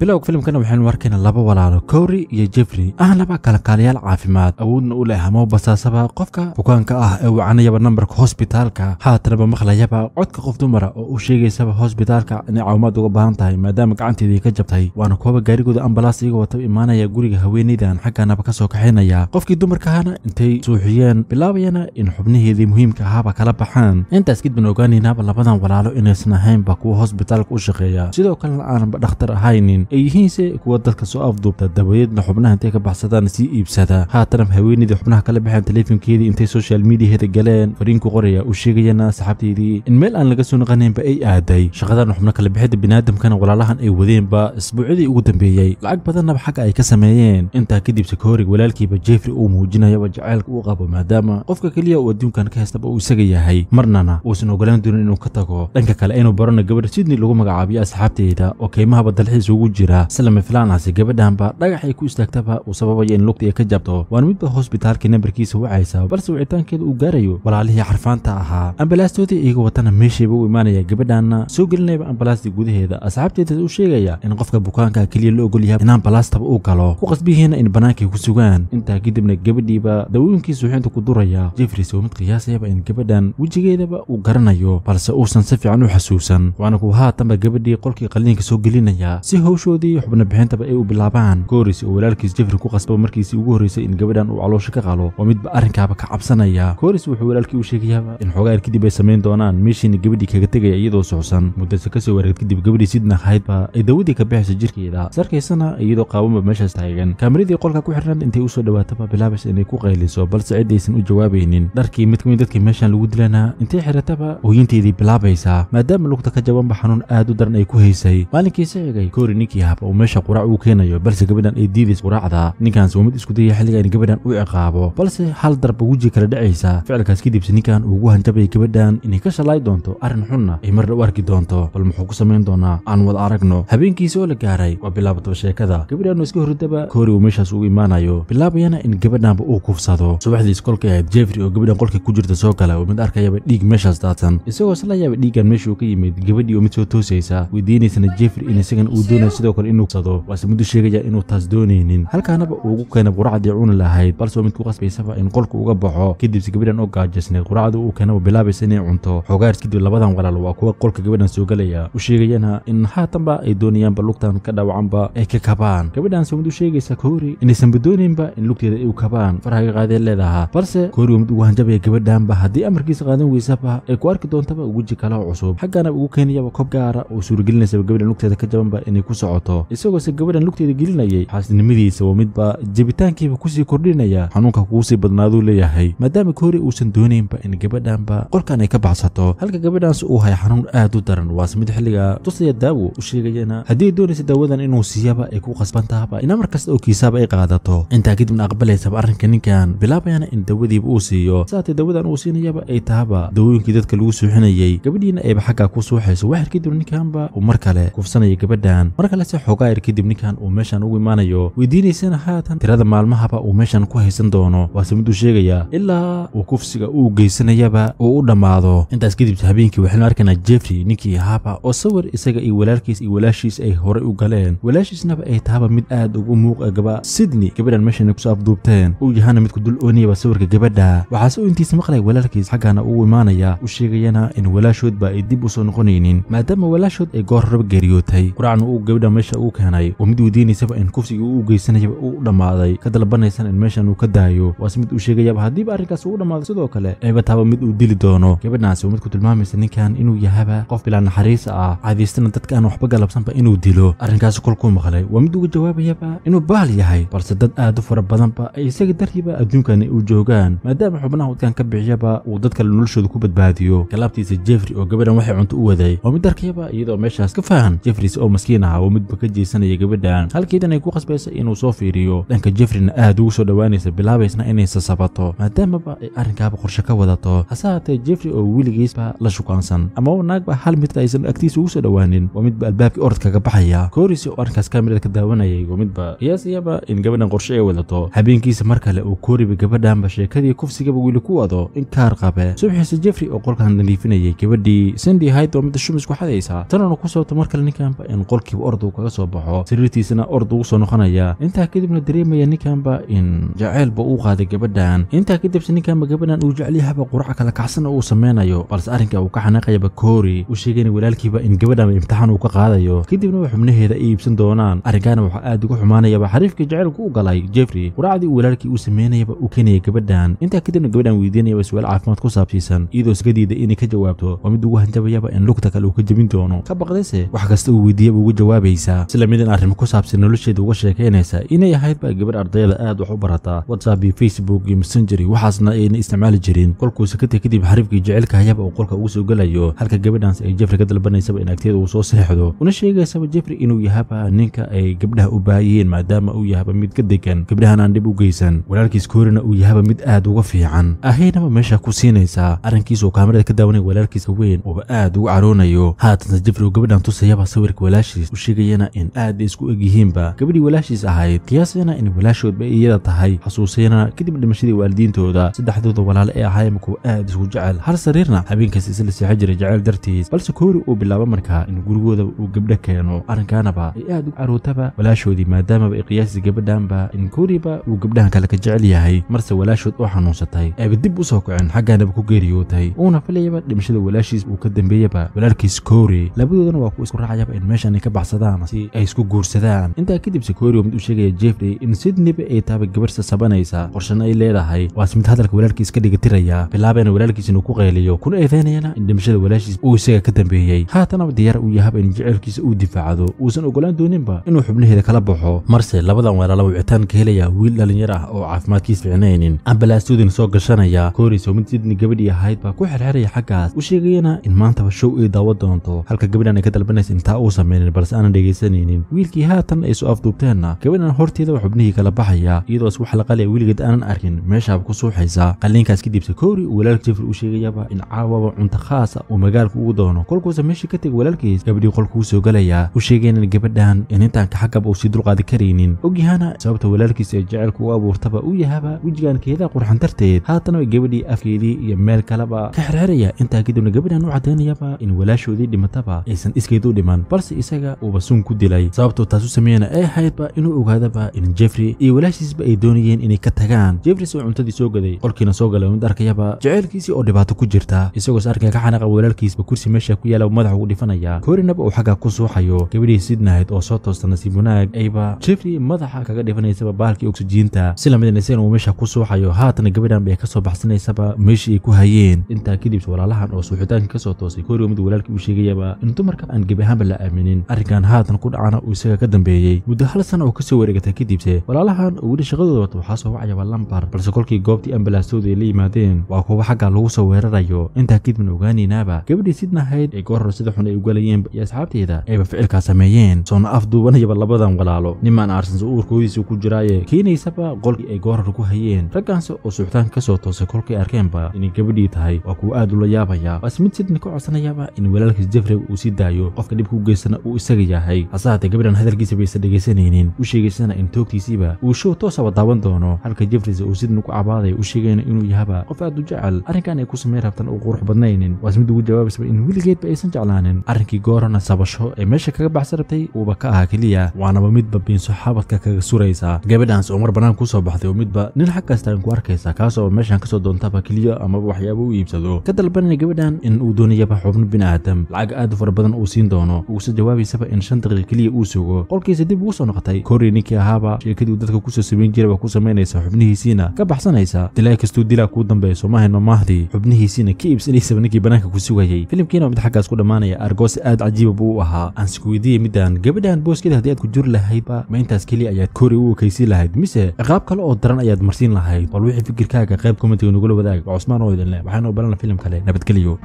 bilowga filimkana waxaynu arkaynaa laba walaalo kowri iyo jeffrey. Ah laba kalakaaliyaal caafimaad. Awoodna u leh ama basaasaba? Qofka bukaanka ah ee wacanayaba nambarka hosbitaalka haatanaba maqlayaba codka qof dumara oo u sheegaysaba hosbitaalka inay caawimaad uga baahan tahay maadaama gacanteedii ka jabtay. Waana kuwaba gaarigooda ambalaas iyaga wata imaanaya guriga haweenaydan xagganaba ka soo kaxaynaya qofkii dumarkaahana intay suuxiyeen bilaabayana in xubnaheedii muhiimka ahaaba kala baxaan. Intaas kadibna ogaanaynaaba labadan walaalo inaysan ahaynba kuwa hosbitaalka u shaqeeya. Sidoo kalena aananba dhakhtar ahaynin ay yihiinse kuwa dadka soo afduubta dabadeedna xubnaha intay ka baxsadaan sii iibsada. Haatana haweenaydii xubnaha kala baxeen teleefonkeedii intay social mediaheeda galeen. Fariinku qoraya uu sheegayana saxaabteedii. In meel aan laga soo naqanaynba ay aaday. Shaqadan xubno kala bixidda biniaadamkana walaalahan ay wadeenba isbuucyadii ugu dambeeyey lacag badannaba xagga ay ka sameeyeen. Intaa kadibse koorig walaalkiiba jeffrey uu muujinayaba jacaylka uu qabo maadaama qofka keliya uu adduunkan ka haystaba uu isaga yahay. Marnana uusan ogolaan doonin inuu ka tago. Dhanka kale inuu barano gabadha sidney lagu magacaabiyo asxaabteeda oo keymahaba dalxiis ugu jira. Silama filaanasi gabadhanba dhagax ay ku istaagtaba uu sababaya in lugta ay ka jabto. Waana midba hosbitaalkii nambarkiisa wacaysa balse wicitaankeeda uu gaarayo walaalihii xarfaanta ahaa. Ambalaastoodii iyaga watana meeshayba u imaanaya gabadhaanna soo gelinayaba ambalaastii gudaheeda. Asxaabteeda u sheegaya in qofka bukaanka keliya la ogol yahay in ambalaastaba uu galo. Ku qasbihiina in bannaankay ku sugaan. Intaa kadibna gabadhiiba dawooyinkii suuxinta ku duraya jeffries oo mid qiyaasayaba in gabadhan wejigeedaba uu garanayo balse uusan si fiican u xasuusan. Waana kuwa haatanba gabadhii qolkii qalliinka soo gelinaya. Si hawshoodii xubna bixintaba ay u bilaabaan. Kooris oo walaalkiis jeffrey ku qasba markiisii ugu horreysay in gabadhan uu caloosha ka qalo oo midba arrinkaaba ka cabsanaya. Kooris wuxuu walaalkii u sheegayaaba in xoogaar kadib ay samayn doonaan meeshiina gabadhii kaga tegaya iyadoo suxsan muddase ka soo wareegd kadib gabadhii sidna ahaydba ay dawadii ka bixaysa jirkeeda. Sarkaysana iyadoo qaawanba meeshaas taagan. Kaameradii qolka ku xirnan intay u soo dhawaataba bilaabaysa inay ku qayliso balse cid aysan u jawaabaynin. Dharkii mid ka mid dadkii meeshan lagu dilana intay xirataba ooyinteedii bilaabaysa maadaama lugta ka jabanba xanuun aad u daran ay ku haysay. Maalinkii sicigay koori ninkii haba uu meesha quraac uu keenayo balse gabadhan ay diidays quraacda ninkaans waa mid isku daya xilliga in gabadhan u ciqaabo balse hal darba weji kala dhacaysa. Ficilkaas kadibse ninkan uu ugu hanjabaya gabadhan inay ka shalaay doonto arrin xunna ay marna u arki doonto bal muxuu ku samayn doonaa? Aan wada aragno. Habeenkiisa oo la gaaray waa bilaabataba sheekada gabadhan oo iska horridaba koori uu meeshaas ugu imaanayo. Bilaabayana in gabadhanba uu kufsado. Subaxdiis kolkay ahayd jeffrey oo gabadhan qolka ku jirta soo gala oo mid arkayaba dhiig meeshaas daadsan isagoo islayaaba dhiiggan meeshuu ka yimid gabadhii oo mid soo toosaysa. Weydiinaysana jeffrey in isagan uu doonayo sidoo kale inuu sado waase muddu sheegaya inuu taas doonaynin. Halkaanaba uu ugu keenay quracdii cuni lahayd balse oo mid ku qasbaysaba in qolka uga baxo. Kadibse gabadhan oo gaajasneed quracdii uu keenaba bilaabaysa inay cunto. Xoogaars kadib labadan walaal waa kuwa qolka gabadhan soo galaya. U sheegayana in haatanba ay doonayaanba lugtan ka dhawacanba ay ka kabaan. Gabadhaanse mid u sheegaysa koori inaysanba doonaynba in lugteeda ay u kabaan. Farhaga qaadeen leedaha. Balse koori mid ugu hanjabaya gabadhanba haddii amarkiisa qaadan weysaba ay ku arki doontaba weji kale oo cusub. Xaggana ugu keenayaba kob gaara oo suuragelinaysaba gabadhan lugteeda ka jabanba inay ku socoto. Isagoose gabadhan lugteeda gelinayay xaasnimadiisa waa midba jabitaankiiba ku sii kordhinaya xanuunka kugu sii badnaaduu leeyahay maadaama koori uusan doonaynba in gabadhanba qolkan ay ka baxsato. Halka gabadhaans uu hay xanuun aad u daran waase mid xilliga tusaya daawo u sheegayana haddii ay doonaysa daawadan inuu siiyaba ay ku qasbantahaba in amar kasta oo kiisaaba ay qaadato. Intaa kadibna aqbalaysaba arrinka ninkan bilaabayana in dawadiiba uu siiyo. Saatee dawadan uu siinayaba ay tahaba dawooyinkii dadka lagu suuxinayay gabadhiina ayba xaggaa ku suuxayso. Waxir kadib ninkanba uu mar kale kufsanaya gabadhan mar kale se xoogaayar kadib ninkan uu meeshan ugu imaanayo weydiinaysana haatan tirada maalmahaba uu meeshan ku haysan doono. Waase mid uu sheegaya ilaa uu kufsiga uu geysanayaba uu u dhammaado. Intaas kadib habeenkii waxaynu arkaynaa jeffrey ninkii ahaaba oo sawir isaga iyo walaalkiis iyo walaashiis ay horey u galeen. Walaashiisnaba ay tahaba mid aad ugu muuqagaba sidney gabadhan meeshan ku soo afduubteen. Uu yahana midku dul oonayaba sawirka gabadha. Waxaase uu intiisa maqlaya walaalkiis xaggana uu imaanaya u sheegayana in walaashoodba ay dib u soo noqonaynin maadaama walaashood ay goor horaba geeriyootay. Quracna uu gabadha meesha uu keenay oo mid weydiinaysaba in kufsigii uu geysanayaba uu dhammaaday ka dalbanaysan in meeshan uu ka daayo. Waase mid uu sheegayaba haddiiba arrinkaas uu dhammaado sidoo kale ayba tahaba mid uu dili doono. Gabadhaasi oo mid ku tilmaamaysa ninkan inuu yahaba qof bilaa naxariisa ah caadaystana dadka aan waxba galabsanba inuu dilo. Arrinkaas kolkuu maqlay. Waa mid uga jawaabayaba inuu baal yahay balse dad aad u fara badanba ay isaga daryiba adduunkani u joogaan maadaama xubnaha wadkaan ka bixiyaba uu dad kale noloshooda ku badbaadiyo. Galaabtiisa jeffrey oo gabadhan waxay cunto u waday waa mid arkayaba iyadoo meeshaas ka fahan jeffreys oo maskiin oo midba ka jeesanaya gabadhan. Halkeedan ay ku qasbaysa inuu soo fiiriyo dhanka jeffreyna aad ugu soo dhowaanaysa bilaabaysna inay sasabato maadaamaba ay arrinkaaba qorshe ka wadato. Hase haatee jeffrey oo weligiisba la shukaansan. Amaba naagba hal midka aysan agtiisa ugu soo dhowaanin waa midba albaabkii orodkaga baxaya. Kooris oo arrinkaas kamirada ka daawanayay waa midba qiyaasayaba in gabadhan qorshe ay wadato. Habeenkiisa mar kale uu kooriba gabadhanba sheekadii kufsigaba weli ku wado in kaar qabe. Subaxiisa jeffrey oo qolkan nadiifinayay gabadhii sindi hayd oo midda shumis ku xadaysa tanuna ku sababta mar kale ninkanba in qolkiiba orod ordu kaga soo baxo sariirtiisana ordu ugu soo noqonaya. Intaa kadibna dareemaya ninkanba in jaceylba uu qaaday gabadhan. Intaa kadibse ninkanba gabadhan uu jecelyahaba quraca kala kacsan uu sameynayo balse arrinka uu ka xanaaqayaba koori uu sheegayna walaalkiiba in gabadhan imtixaan uu ka qaadayo. Kadibna waa xubnaheeda ay iibsan doonaan. Arrinkaana waxaa aad uga xumaanayaba xariifkii jaceylku u galay. Jeffrey quracdii uu walaalkii uu sameynayaba uu keenaya gabadhan. Intaa kadibna gabadhan weydiinayaba su'aal caafimaad ku saabsiisan iyadoo iska diida inay ka jawaabto waa mid ugu hanjabayaba in lugta kale uu ka jebin doono. Ka baqdayse wax kasta uu weydiiyaba uga jawaabaysaa sila mid arrimo ku saabsan nolosheeda uga sheekaynaysa inay ahaydba gabadh ardayda aad wax u barata whatsapp iyo facebook iyo messenger waxaasna ayna isticmaali jirin. Kolkuu sakatay kadib xariifkii jecelka hayaba uu qolka ugu soo gelayo halka gabadhaans ay jeffrey ka dalbanaysaba in agteeda uu soo seexdo. Una sheegaysaba jeffrey inuu yahaba ninka ay gabdhaha u baahiyeen maadaama uu yahaba mid ka degan gabdhahan aan dhib u geysan. Walaalkiis koorina uu yahaba mid aad uga fiican. Ahaynaba meesha ku siinaysaa arrinkiisa uu kaamirada ka daawanaya walaalkiisa weyn uuba aad ugu caroonayo haatanse jeffrey uu gabadhan tusayaba sawirka walaashiis. U sheegayana in aad isku egyihiinba. Gabadhii walaashiis ahayd qiyaasayana in walaashoodba iyada tahay xasuusayana kadib dhimashadii waalidiintooda saddexdooda walaale ee ahaayeen kuwa aad isku jecel. Hal sariirna habeenkaas isla seexo jiray jeceyl dartiis balse koori uu bilaabo markaa in gurigooda uu gabdho keeno. Arrinkaanaba ay aad u carootaba walaashoodii maadaamaba ay qiyaasii gabadhanba in kooriba uu gabdhahan kale ka jecel yahay marse walaashood oo xanuunsatay. Ayba dib u soo kaceen xaggaanaba ku geeriyootay. Uuna filayaba dhimashada walaashiis uu ka dambeeyaba walaalkiis koori labadoodana waa kuwa isku raacayaba in meeshan ay ka baxsadaan si ay isku guursadaan. Intaa kadibse koori oo mid u sheegaya jeffrey in sidniba ay taaba gabar sasabanaysa qorshana ay leedahay waase mid hadalka walaalkiis ka dhigatiraya bilaabayna walaalkiis inuu ku qayliyo kuna eedeynayana in dhimashada walaashiis uu isaga ka dambeeyey haatanaba diyaar uu yahaba in jecelkiisa uu difaacdo. Uusan ogolaan dooninba inuu xubnaheeda kala baxo. Marse labadan walaala wicitaan ka helaya wiil dhalinyar ah oo caafimaadkiis fiicnaynin. Ambalaastoodina soo gashanaya. Kooris oo mid sidni gabadhii ahayd baa ku xerxeraya xaggaas. U sheegayana in maantaba show ay daawo doonto. Halka gabadhan ay ka dalbanaysa intaa uu sameynin balse aanan dhegaysanaynin. Wiilkii haatan ay soo afduubteenna gabadhan horteeda waa xubnihii kala baxaya iyadoos wax la qalaya weligeed aanan arkin meeshaaba ku suuxaysa qalliinkaas kadibse koori uu walaalka jeffrey u sheegayaba in caawaba cunto khaasa uu magaalka ugu doono. Kolkuusa meeshii ka teg walaalkiis gabadhii qolka uu soo gelaya u sheegaynan gabadhan in intaanka xaggaba uu sii dulqaadi karaynin. Ogyahana sababta walaalkiis ee jecelka u abuurtaba uu yahaba wejigan keedaa qurxan darteed. Haatana gabadhii afkeedii iyo meel kaleba ka xerxeraya intaa kadibna gabadhan u caddaynayaba in walaashoodii dhimataba aysan iskeed u dhiman balse isaga uuba sun ku dilay sababtuu taas u sameeyana ay ahaydba inuu ogaadaba in jeffrey iyo walaashiisba ay doonayeen inay ka tagaan. Jeffrey oo cuntadii soo gaday qolkiina soo galay mid arkayaba jeceylkiisii oo dhibaato ku jirta. Isagoos arkaa ka xanaqa walaalkiisba kursi meesha ku yaalla madaxa ugu dhifanaya. Koorinaba uu xagga ku suuxayo gabadhii sidnahayd oo soo toosta nasiib wanaag ayba jeffrey madaxa kaga dhifanaysaba bahalkii oksijiinta sila midna isagana uu meesha ku suuxayo haatana gabadhan bay ka soo baxsanaysaba meeshii ay ku hayeen. Intaa kadib walaalahan oo suuxitaanka ka soo toosay koori mid walaalkii uu sheegayaba in dumarka aan gebi ahaanba la aaminin. Arrinkan haatan ku dhacana uu isaga ka dambeeyey. Muddo hal sana oo ka soo wareegatay kadibse walaalahan oo weli shaqadooda wato waxaa soo wacayaba lambar balse kolkii goobtii ambalaastooda ay la yimaadeen waa kuwa xagga lagu soo weerarayo. Intaa kadibna ogaanaynaaba gabadhii sidnahayd ee goor hore sida xun ay ugalayeen iyo asxaabteeda ayba ficilkaa sameeyeen. Soona afduubanayaba labadan walaalo nimaan aarsansa uurkoodiisa ku jiraaye. Keenaysaba qolkii ay goor hore ku hayeen. Raggaanse oo suuxitaanka ka soo toosay kolkay arkeenba inay gabadhii tahay waa kuwa aad ula yaabaya waase mid sidni ka codsanayaba in walaalkiis jeffrey uu sii daayo. Qofka dhibka u geystana uu isaga yahay hase haatee gabadhan hadalkiisa baysan dhegaysanaynin u sheegaysana in toogtiisiiba uu show toosaba daawan doono. Halka jeffreys uu sidni ku cabaadaya u sheegayna inuu yahaba qof aad u jecel. Arrinkan ay ku sameyn rabtan uu qurux badnaynin. Waase mid ugu jawaabaysaba in weligeedba aysan jeclaanin. Arrinkii goorana sabasho ee meesha kaga baxsan rabtay uuba ka ahaa keliya waanaba midba biinso xabadka kaga suraysa. Gabadhaans oo mar bannaan ku soo baxday oo midba nin xag kasta ku arkaysa kaasoo meeshan ka soo doontaba keliya amaba waxyaaba u iibsado. Ka dalbanaya gabadhan in uu doonayaba xubno bini aadam. Lacag aad u fara badan uu siin doono. Uuse jawaabaysaba in shan daqiiq uu sugo qolkiisa dib ugu soo noqotay koori ninkii ahaaba sheekadii dadka ku soo samayn jiraba ku samaynaysa xubnihiisiina ka baxsanaysa. Dilaa kastuu dilaa kuu dambeeso maahayn mamaahdii xubnihiisiina ka iibsanaysaba ninkii bannaanka ku sugayay filimkiina mid xaggaas ku dhammaanaya argoos aad cajiiba buu u ahaa. Aan iskuweydiiya midaan gabadhan booskeeda haddii aad ku juri lahaydba ma intaas keliya ayaad koori u ekaysiin lahayd mise ciqaab kale oo daran ayaad marsiin lahayd? Bal wixii fikirkaaga qayb komentiga nagula wadaag waa cusmaan oo idin leh waxaan obalana filim kale nabadgelyo